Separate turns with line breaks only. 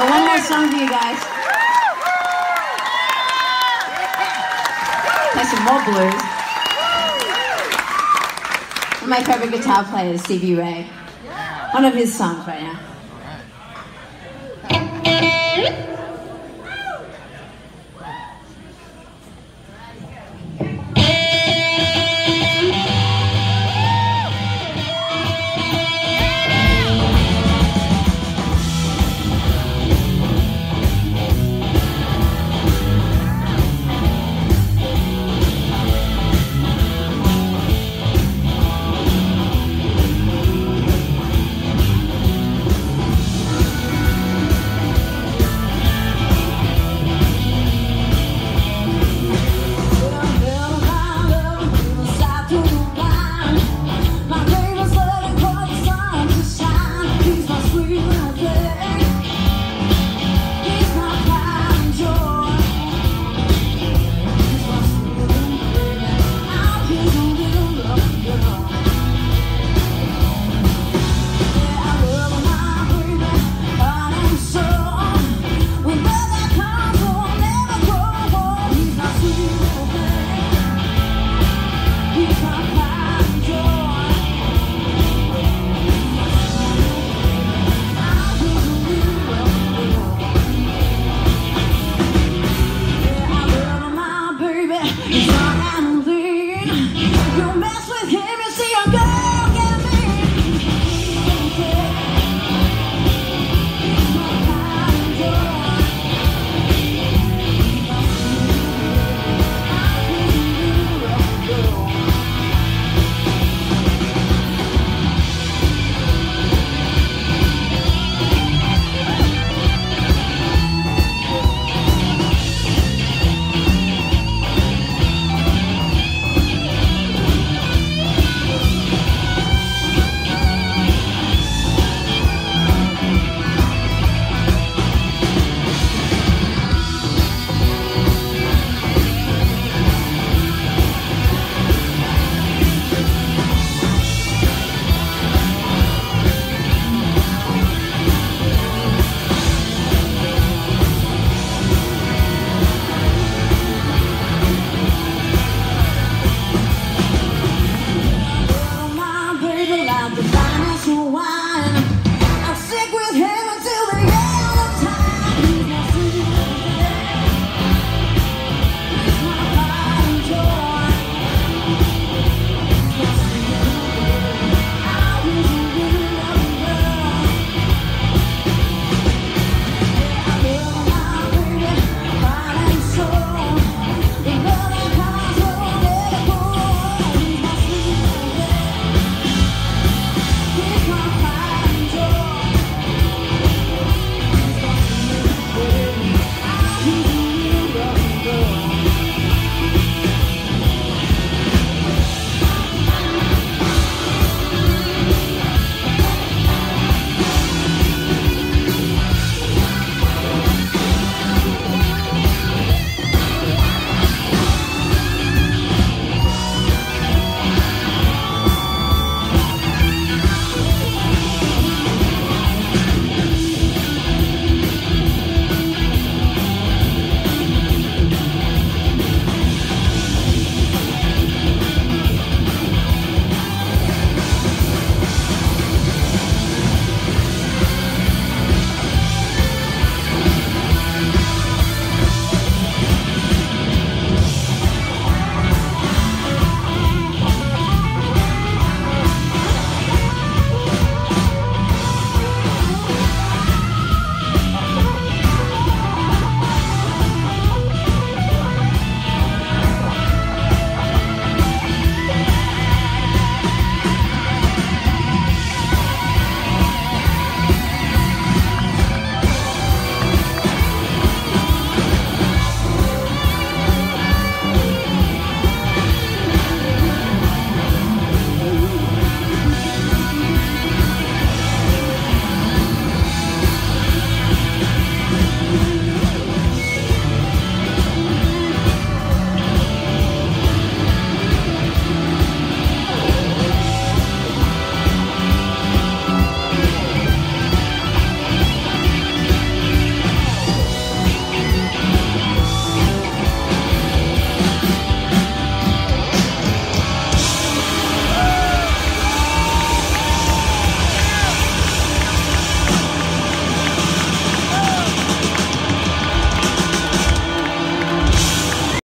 But one more song for you guys. Play some more blues. One of my favorite guitar players, Stevie Ray. One of his songs right now.